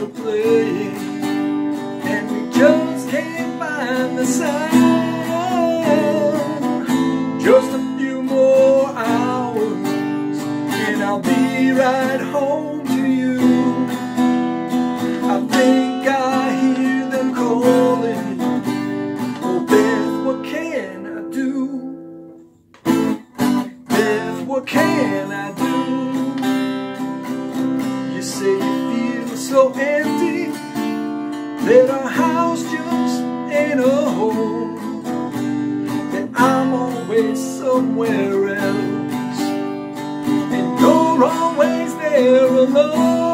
are playing, and we just can't find the sound. Just a few more hours, and I'll be right home to you. I think so empty that our house just ain't a home. That I'm always somewhere else, and you're always there alone.